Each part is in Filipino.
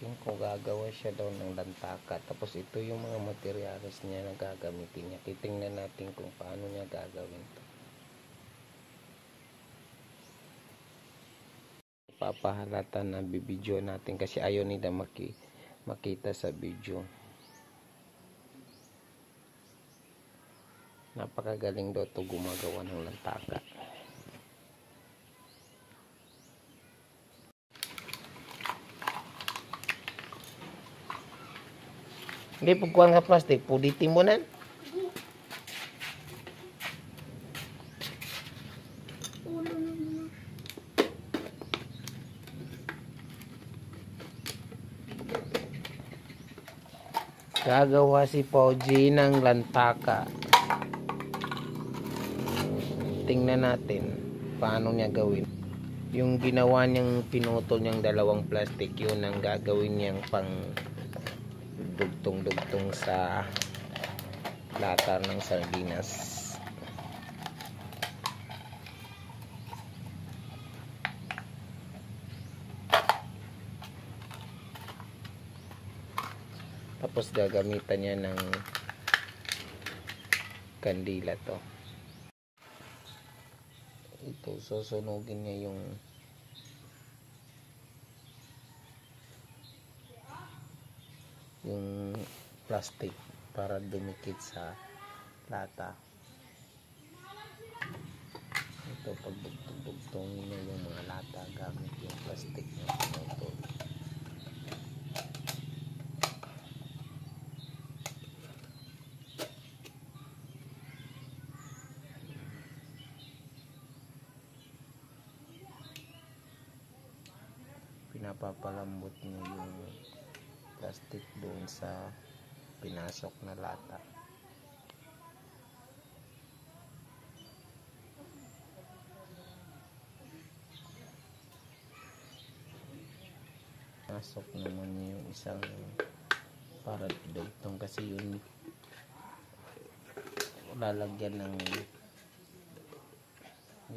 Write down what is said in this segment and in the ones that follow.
thinking ko gagawa siya daw ng lantaka. Tapos ito yung mga materials niya na gagamitin niya. Titingnan natin kung paano niya gagawin to. Papahalata na bibidyo natin kasi ayaw nila maki, makita sa video. Napakagaling daw to gumagawa ng lantaka. Hindi, pagkuhan ka plastic, pulitin mo na. Gagawa si Poji ng lantaka. Tingnan natin paano niya gawin. Yung ginawa niyang pinutol niyang dalawang plastic, yun ang gagawin niyang pang dugtong-dugtong sa lata ng sardinas. Tapos gagamitan niya ng kandila to. Ito, susunugin niya yung yung plastic para dumikit sa lata. Ito, pagdugtong-dugtongin niya yung mga lata gamit yung plastic na pinutol. pinapapalambot niyo yung plastic doon sa pinasok na lata. Pasok naman niyo yung isang para dugtong kasi yun lalagyan ng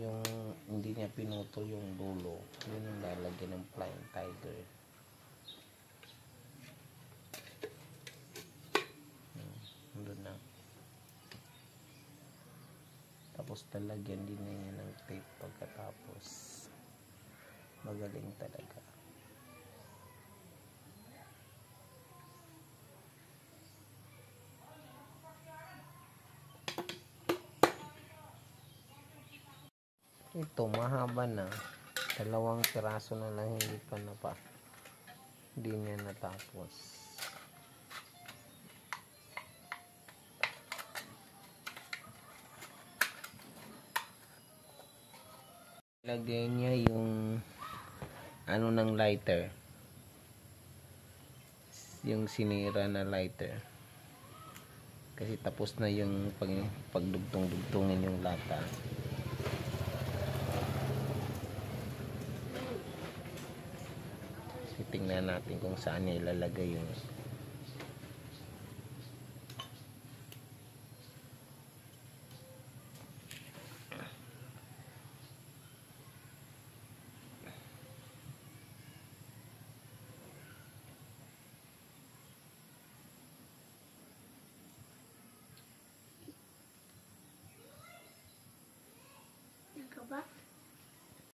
yung hindi niya pinutol yung dulo. Yun yung lalagyan ng flying tiger Hmm, doon na tapos talagyan din niya ng tape pagkatapos. Magaling talaga. Ito mahaba na. Dalawang piraso na lang hindi pa na pa hindi niya natapos lagay niya yung ano ng lighter. Yung sinira na lighter. Kasi tapos na yung pag, pagdugtong-dugtongin yung lata. Tingnan natin kung saan niya ilalagay yung